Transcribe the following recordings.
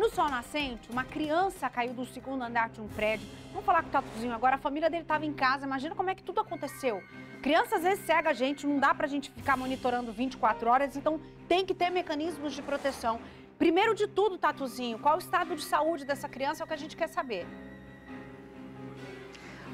No sol nascente, uma criança caiu do segundo andar de um prédio. Vamos falar com o Tatuzinho agora. A família dele estava em casa. Imagina como é que tudo aconteceu. Criança às vezes cega a gente, não dá pra gente ficar monitorando 24 horas, então tem que ter mecanismos de proteção. Primeiro de tudo, Tatuzinho, qual o estado de saúde dessa criança é o que a gente quer saber.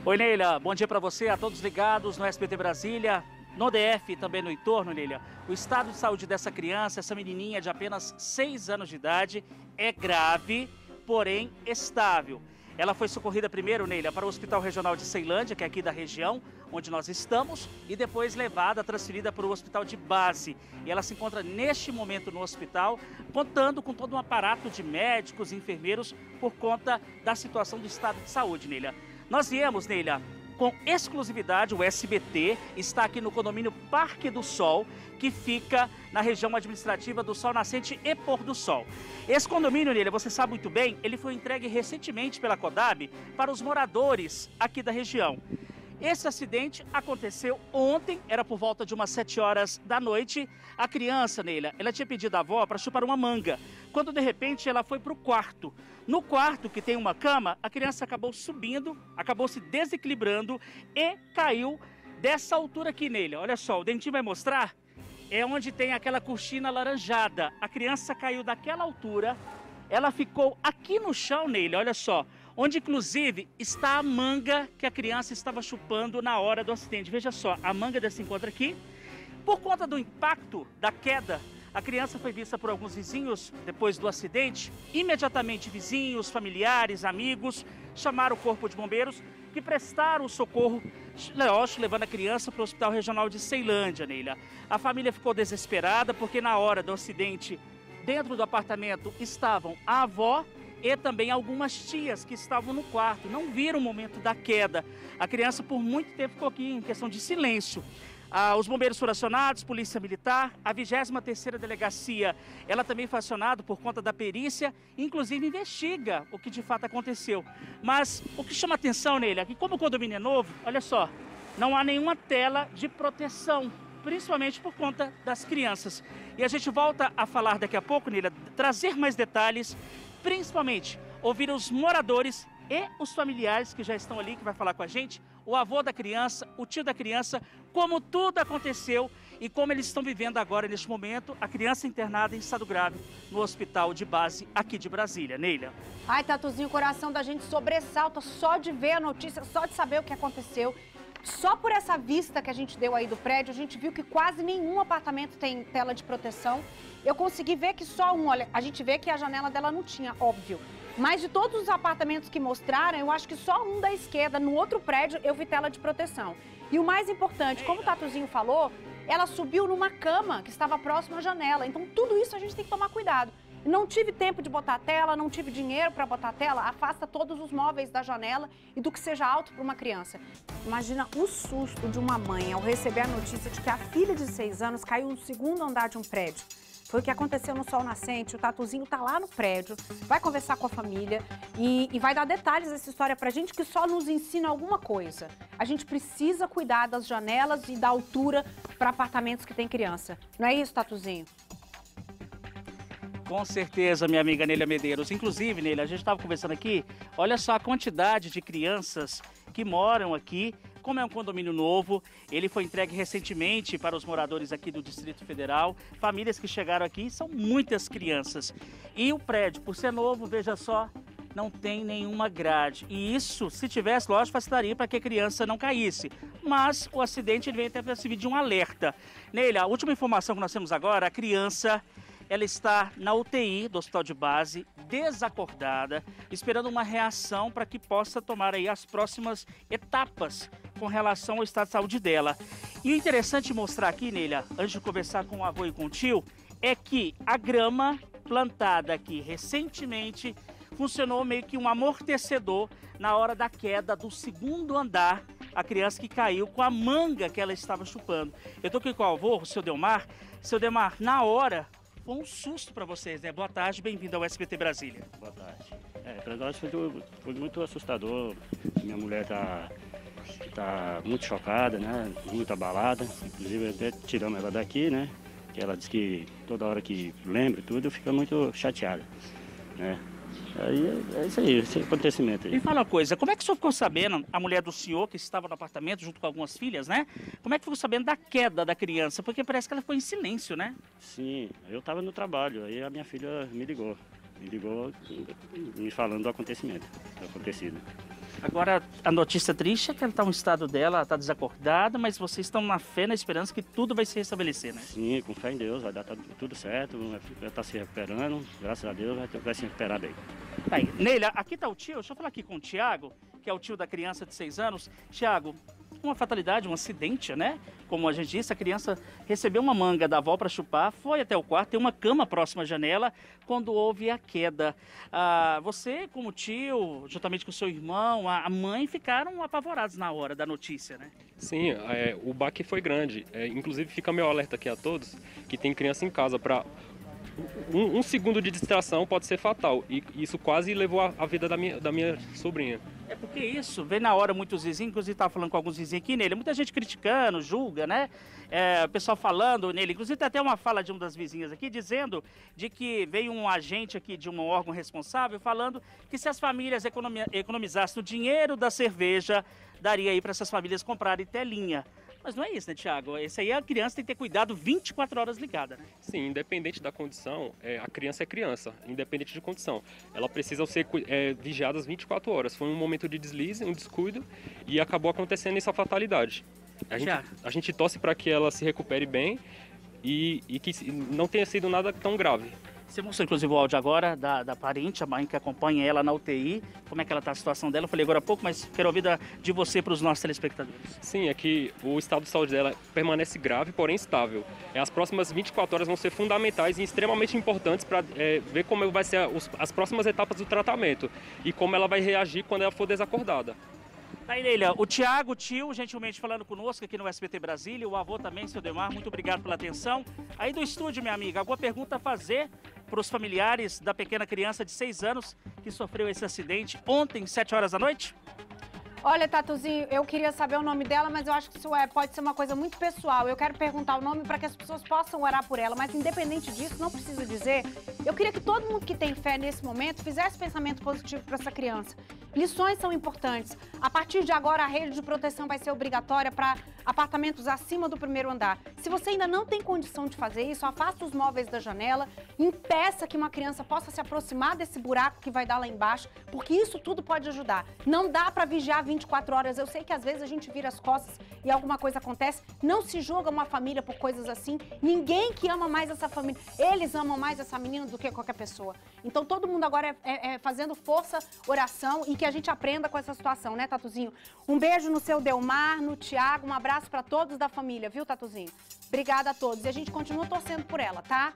Oi, Neila. Bom dia para você, a todos ligados no SBT Brasília. No DF também no entorno, Neila, o estado de saúde dessa criança, essa menininha de apenas 6 anos de idade, é grave, porém estável. Ela foi socorrida primeiro, Neila, para o Hospital Regional de Ceilândia, que é aqui da região, onde nós estamos, e depois levada, transferida para o Hospital de Base. E ela se encontra neste momento no hospital, contando com todo um aparato de médicos e enfermeiros por conta da situação do estado de saúde, Neila. Nós viemos, Neila, com exclusividade, o SBT está aqui no condomínio Parque do Sol, que fica na região administrativa do Sol Nascente e Pôr do Sol. Esse condomínio, nele, você sabe muito bem, ele foi entregue recentemente pela CODAB para os moradores aqui da região. Esse acidente aconteceu ontem, era por volta de umas 7 horas da noite. A criança, Neila, ela tinha pedido à avó para chupar uma manga, quando de repente ela foi para o quarto. No quarto, que tem uma cama, a criança acabou subindo, acabou se desequilibrando e caiu dessa altura aqui, Neila. Olha só, o dentinho vai mostrar, é onde tem aquela cortina laranjada. A criança caiu daquela altura, ela ficou aqui no chão, Neila, olha só onde inclusive está a manga que a criança estava chupando na hora do acidente. Veja só, a manga desse encontro aqui. Por conta do impacto da queda, a criança foi vista por alguns vizinhos depois do acidente. Imediatamente, vizinhos, familiares, amigos chamaram o corpo de bombeiros que prestaram o socorro, lógico, levando a criança para o Hospital Regional de Ceilândia, Neila. A família ficou desesperada porque na hora do acidente, dentro do apartamento, estavam a avó e também algumas tias que estavam no quarto, não viram o momento da queda. A criança por muito tempo ficou aqui em questão de silêncio. Ah, os bombeiros foram acionados, polícia militar, a 23ª delegacia, ela também foi acionada por conta da perícia, inclusive investiga o que de fato aconteceu. Mas o que chama atenção nele é que como o condomínio é novo, olha só, não há nenhuma tela de proteção, principalmente por conta das crianças. E a gente volta a falar daqui a pouco, Nila, trazer mais detalhes principalmente ouvir os moradores e os familiares que já estão ali, que vai falar com a gente, o avô da criança, o tio da criança, como tudo aconteceu e como eles estão vivendo agora, neste momento, a criança internada em estado grave no hospital de base aqui de Brasília. Neila. Ai, Tatuzinho, o coração da gente sobressalta só de ver a notícia, só de saber o que aconteceu. Só por essa vista que a gente deu aí do prédio, a gente viu que quase nenhum apartamento tem tela de proteção eu consegui ver que só um, olha, a gente vê que a janela dela não tinha, óbvio. Mas de todos os apartamentos que mostraram, eu acho que só um da esquerda, no outro prédio, eu vi tela de proteção. E o mais importante, como o Tatuzinho falou, ela subiu numa cama que estava próxima à janela. Então, tudo isso a gente tem que tomar cuidado. Não tive tempo de botar tela, não tive dinheiro para botar tela. Afasta todos os móveis da janela e do que seja alto para uma criança. Imagina o susto de uma mãe ao receber a notícia de que a filha de seis anos caiu no segundo andar de um prédio. Foi o que aconteceu no Sol Nascente. O Tatuzinho está lá no prédio, vai conversar com a família e, e vai dar detalhes dessa história para a gente que só nos ensina alguma coisa. A gente precisa cuidar das janelas e da altura para apartamentos que tem criança. Não é isso, Tatuzinho? Com certeza, minha amiga Nélia Medeiros. Inclusive, Nélia, a gente estava conversando aqui, olha só a quantidade de crianças que moram aqui como é um condomínio novo, ele foi entregue recentemente para os moradores aqui do Distrito Federal. Famílias que chegaram aqui são muitas crianças. E o prédio, por ser novo, veja só, não tem nenhuma grade. E isso, se tivesse, lógico, facilitaria para que a criança não caísse. Mas o acidente ele até servir de um alerta. Nele, a última informação que nós temos agora, a criança ela está na UTI do hospital de base, desacordada, esperando uma reação para que possa tomar aí as próximas etapas com relação ao estado de saúde dela. E o interessante mostrar aqui, Neila, antes de conversar com o avô e com o tio, é que a grama plantada aqui recentemente funcionou meio que um amortecedor na hora da queda do segundo andar a criança que caiu com a manga que ela estava chupando. Eu estou aqui com o avô, o seu Delmar. Seu Delmar, na hora, foi um susto para vocês, né? Boa tarde, bem-vindo ao SBT Brasília. Boa tarde. É, para nós foi, foi, muito assustador. Minha mulher está tá muito chocada, né? Muito abalada. Inclusive até tiramos ela daqui, né? Que ela diz que toda hora que lembra tudo fica muito chateada, né? Aí é isso aí, esse acontecimento aí. Me fala uma coisa, como é que o senhor ficou sabendo, a mulher do senhor que estava no apartamento junto com algumas filhas, né? Como é que ficou sabendo da queda da criança? Porque parece que ela ficou em silêncio, né? Sim, eu estava no trabalho, aí a minha filha me ligou. Me ligou me falando do acontecimento, do acontecido. Agora, a notícia triste é que ela está em um estado dela, está desacordada, mas vocês estão na fé, na esperança que tudo vai se restabelecer, né? Sim, com fé em Deus, vai dar tudo certo, vai estar se recuperando, graças a Deus vai, vai se recuperar bem. Aí. Neila, aqui está o tio, deixa eu falar aqui com o Tiago, que é o tio da criança de 6 anos. Tiago, uma fatalidade, um acidente, né? Como a gente disse, a criança recebeu uma manga da avó para chupar, foi até o quarto, tem uma cama próxima à janela, quando houve a queda. Ah, você, como tio, juntamente com seu irmão, a mãe, ficaram apavorados na hora da notícia, né? Sim, é, o baque foi grande. É, inclusive, fica meu alerta aqui a todos que tem criança em casa para um, um, segundo de distração pode ser fatal. E isso quase levou a, a, vida da minha, da minha sobrinha. É porque isso, vem na hora muitos vizinhos, inclusive estava falando com alguns vizinhos aqui nele, muita gente criticando, julga, né? É, o pessoal falando nele, inclusive tem até uma fala de uma das vizinhas aqui, dizendo de que veio um agente aqui de um órgão responsável falando que se as famílias economizassem o dinheiro da cerveja, daria aí para essas famílias comprarem telinha. Mas não é isso, né, Tiago? Esse aí a criança tem que ter cuidado 24 horas ligada, né? Sim, independente da condição, é, a criança é criança, independente de condição. Ela precisa ser é, vigiada 24 horas. Foi um momento de deslize, um descuido, e acabou acontecendo essa fatalidade. A gente, a gente torce para que ela se recupere bem e, e que não tenha sido nada tão grave. Você mostrou inclusive o áudio agora da, da parente, a mãe que acompanha ela na UTI. Como é que ela está a situação dela? Eu falei agora há pouco, mas quero ouvir da, de você para os nossos telespectadores. Sim, é que o estado de saúde dela permanece grave, porém estável. É, as próximas 24 horas vão ser fundamentais e extremamente importantes para é, ver como vai ser os, as próximas etapas do tratamento e como ela vai reagir quando ela for desacordada. Tá aí, Leila, o Tiago, tio, gentilmente falando conosco aqui no SBT Brasília, o avô também, seu Demar, muito obrigado pela atenção. Aí do estúdio, minha amiga, alguma pergunta a fazer para os familiares da pequena criança de 6 anos que sofreu esse acidente ontem, 7 horas da noite? Olha, Tatuzinho, eu queria saber o nome dela, mas eu acho que isso é, pode ser uma coisa muito pessoal. Eu quero perguntar o nome para que as pessoas possam orar por ela, mas independente disso, não precisa dizer. Eu queria que todo mundo que tem fé nesse momento fizesse pensamento positivo para essa criança. Lições são importantes. A partir de agora, a rede de proteção vai ser obrigatória para apartamentos acima do primeiro andar. Se você ainda não tem condição de fazer isso, afasta os móveis da janela, impeça que uma criança possa se aproximar desse buraco que vai dar lá embaixo, porque isso tudo pode ajudar. Não dá para vigiar 24 horas. Eu sei que às vezes a gente vira as costas e alguma coisa acontece. Não se julga uma família por coisas assim. Ninguém que ama mais essa família, eles amam mais essa menina do que qualquer pessoa. Então todo mundo agora é, é, é fazendo força, oração e que a gente aprenda com essa situação, né, Tatuzinho? Um beijo no seu Delmar, no Tiago, um abraço para todos da família, viu, Tatuzinho? Obrigada a todos. E a gente continua torcendo por ela, tá?